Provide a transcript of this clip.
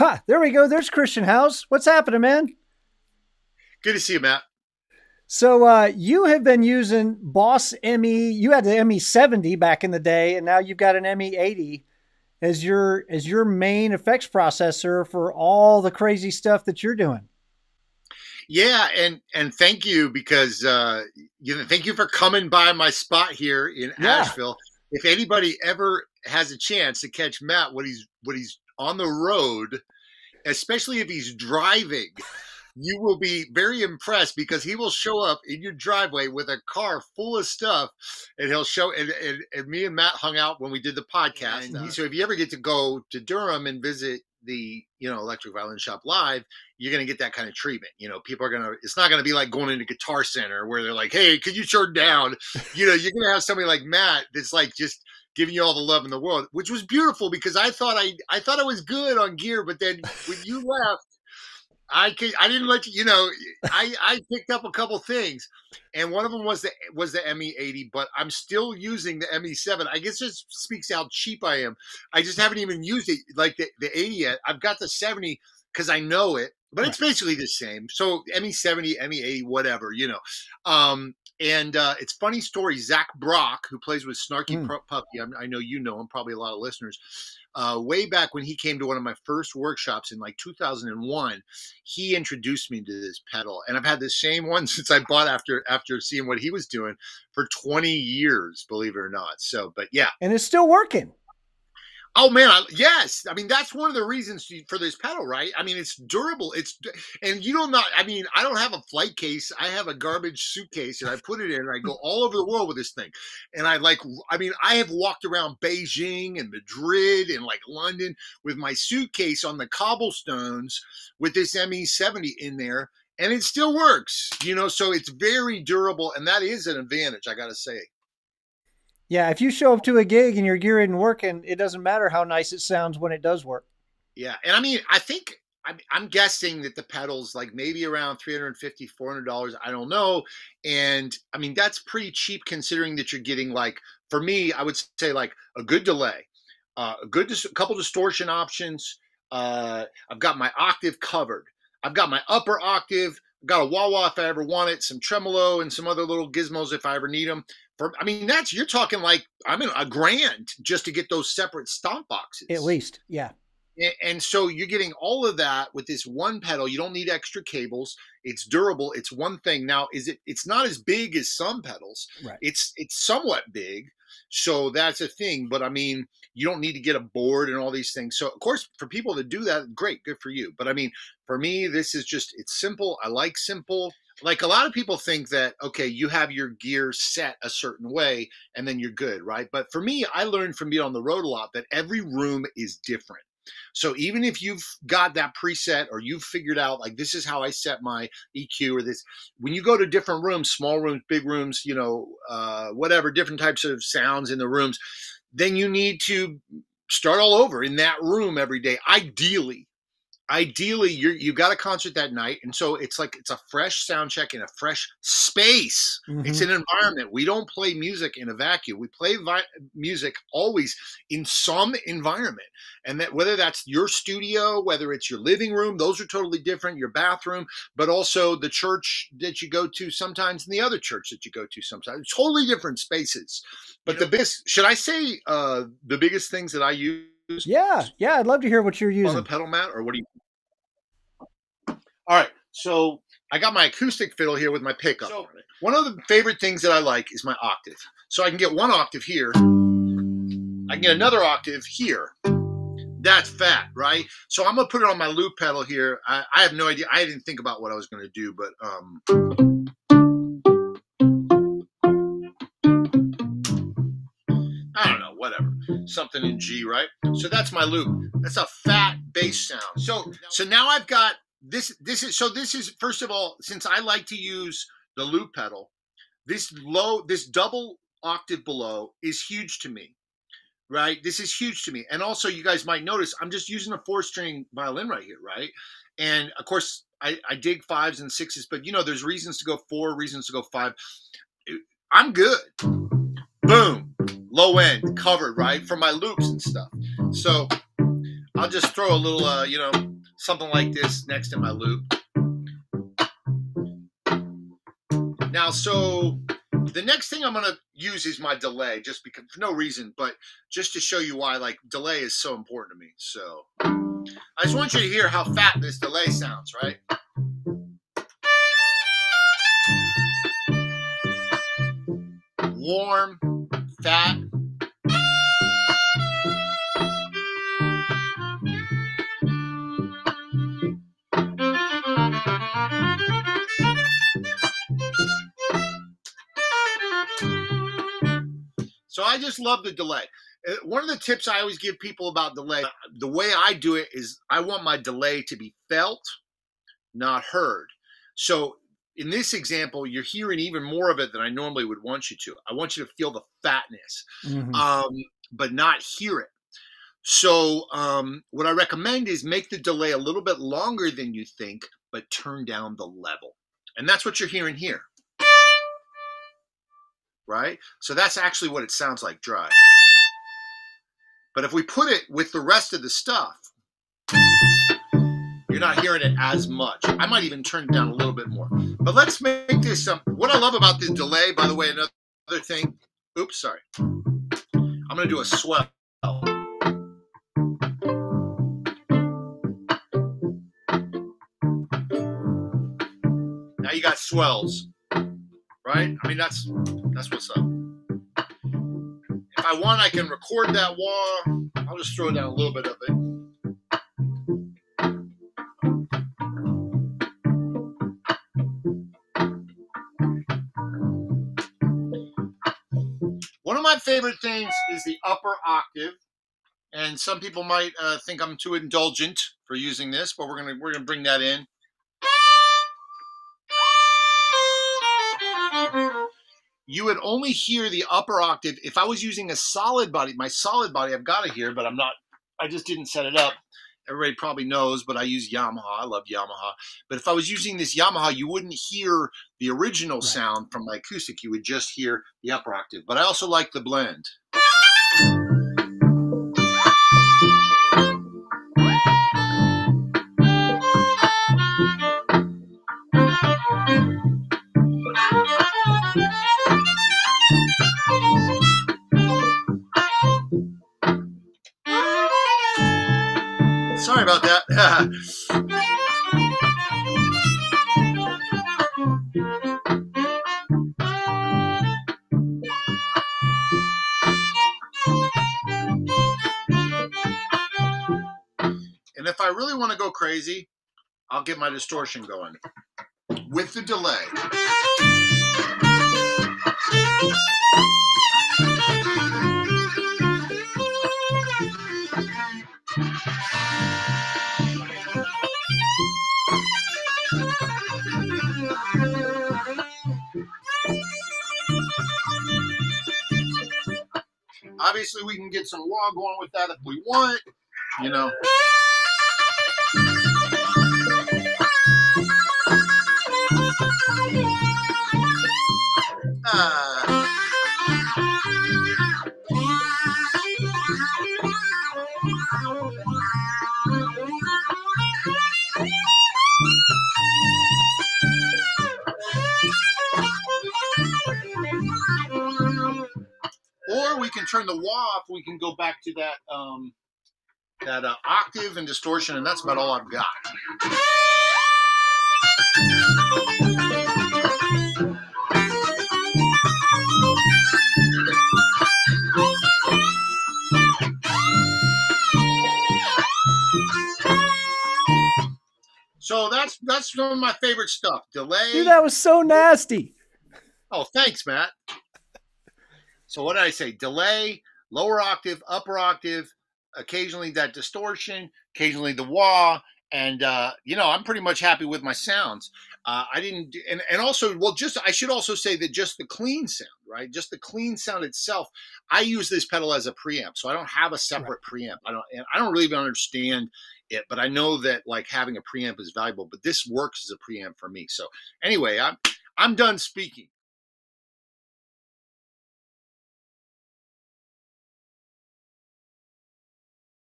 Ha! Huh, there we go. There's Christian Howes. What's happening, man? Good to see you, Matt. So uh, you have been using Boss ME. You had the ME 70 back in the day, and now you've got an ME 80 as your as your main effects processor for all the crazy stuff that you're doing. Yeah, and and thank you because uh, you know thank you for coming by my spot here in yeah. Asheville. If anybody ever has a chance to catch Matt what he's what he's on the road, especially if he's driving, you will be very impressed because he will show up in your driveway with a car full of stuff and he'll show and, and, and me and matt hung out when we did the podcast. And so if you ever get to go to durham and visit the you know electric violin shop live you're going to get that kind of treatment you know people are going to it's not going to be like going into guitar center where they're like hey could you turn down? You know you're going to have somebody like matt that's like just giving you all the love in the world which was beautiful because i thought i i thought i was good on gear but then when you left I could, I didn't let you, you know, I, I picked up a couple things and one of them was the, was the ME 80, but I'm still using the ME 7. I guess it speaks how cheap I am. I just haven't even used it like the, the 80 yet. I've got the 70 cause I know it, but it's basically the same. So ME 70, ME 80, whatever, you know. Um, and uh, it's funny story. Zach Brock, who plays with Snarky mm. Puppy, I, I know you know him, probably a lot of listeners uh, way back when he came to one of my first workshops in like 2001 he introduced me to this pedal and i've had the same one since i bought after after seeing what he was doing for 20 years believe it or not so but yeah and it's still working Oh man, I, yes. I mean that's one of the reasons for this pedal, right? I mean it's durable. It's and you don't not. I mean I don't have a flight case. I have a garbage suitcase, and I put it in. and I go all over the world with this thing, and I like. I mean I have walked around Beijing and Madrid and like London with my suitcase on the cobblestones with this ME70 in there, and it still works. You know, so it's very durable, and that is an advantage. I got to say. Yeah, if you show up to a gig and your gear isn't working, it doesn't matter how nice it sounds when it does work. Yeah, and I mean, I think I'm, guessing that the pedals like maybe around 350 400 dollars i don't know. And i mean that's pretty cheap considering that you're getting like for me i would say like a good delay uh, a good dis- couple distortion options. Uh, i've got my octave covered. I've got my upper octave got a wah wah if i ever want it some tremolo and some other little gizmos if i ever need them for I mean, that's you're talking like I mean a grand just to get those separate stomp boxes. At least, yeah. And so you're getting all of that with this one pedal. You don't need extra cables. It's durable. It's one thing. Now, is it? It's not as big as some pedals. Right. It's it's somewhat big. So that's a thing. But I mean, you don't need to get a board and all these things. So of course, for people to do that, great, good for you. But I mean, for me, this is just it's simple. I like simple like a lot of people think that okay you have your gear set a certain way and then you're good right but for me i learned from being on the road a lot that every room is different so even if you've got that preset or you've figured out like this is how i set my eq or this when you go to different rooms small rooms big rooms you know uh, whatever different types of sounds in the rooms then you need to start all over in that room every day ideally ideally you you got a concert that night and so it's like it's a fresh sound check in a fresh space mm-hmm. it's an environment we don't play music in a vacuum we play vi- music always in some environment and that whether that's your studio whether it's your living room those are totally different your bathroom but also the church that you go to sometimes and the other church that you go to sometimes totally different spaces but you know, the biggest should i say uh the biggest things that i use yeah, yeah, I'd love to hear what you're using. On the pedal mat, or what do you? All right, so I got my acoustic fiddle here with my pickup so. One of the favorite things that I like is my octave. So I can get one octave here. I can get another octave here. That's fat, right? So I'm gonna put it on my loop pedal here. I, I have no idea. I didn't think about what I was gonna do, but um, I don't know, whatever. Something in G, right? So that's my loop. That's a fat bass sound. So so now I've got this this is so this is first of all since i like to use the loop pedal this low this double octave below is huge to me right? This is huge to me. And also you guys might notice i'm just using a four string violin right here right? And of course I, I dig fives and sixes but you know there's reasons to go four reasons to go five. I'm good. Boom. Low end covered right for my loops and stuff. So i'll just throw a little uh you know something like this next in my loop. Now, so the next thing I'm going to use is my delay, just because for no reason, but just to show you why like delay is so important to me. So I just want you to hear how fat this delay sounds, right? Warm, fat. So I just love the delay. Uh, one of the tips I always give people about delay, the way I do it is I want my delay to be felt, not heard. So in this example, you're hearing even more of it than I normally would want you to. I want you to feel the fatness, mm-hmm. um, but not hear it. So um, what I recommend is make the delay a little bit longer than you think, but turn down the level. And that's what you're hearing here right? So that's actually what it sounds like dry. But if we put it with the rest of the stuff, you're not hearing it as much. I might even turn it down a little bit more. But let's make this some. What I love about this delay, by the way, another thing. Oops, sorry. I'm going to do a swell. Now you got swells right? I mean, that's that's what's up. If I want, I can record that wah. I'll just throw down a little bit of it. One of my favorite things is the upper octave, and some people might uh, think I'm too indulgent for using this, but we're gonna we're gonna bring that in. You would only hear the upper octave if I was using a solid body. My solid body, I've got it here, but I'm not. I just didn't set it up. Everybody probably knows, but I use Yamaha. I love Yamaha. But if I was using this Yamaha, you wouldn't hear the original right. sound from my acoustic. You would just hear the upper octave. But I also like the blend. Want to go crazy, I'll get my distortion going with the delay. Obviously, we can get some wah going with that if we want, you know. Or we can turn the wah off. We can go back to that um, that uh, octave and distortion, and that's about all I've got. That's some of my favorite stuff. Delay. Dude, that was so nasty. Oh, thanks, Matt. So what did I say? Delay, lower octave, upper octave, occasionally that distortion, occasionally the wah, and uh, you know I'm pretty much happy with my sounds. Uh, I didn't, and and also well, just I should also say that just the clean sound, right? Just the clean sound itself. I use this pedal as a preamp, so I don't have a separate right. preamp. I don't, and I don't really even understand it, but I know that like having a preamp is valuable. But this works as a preamp for me. So anyway, I'm I'm done speaking.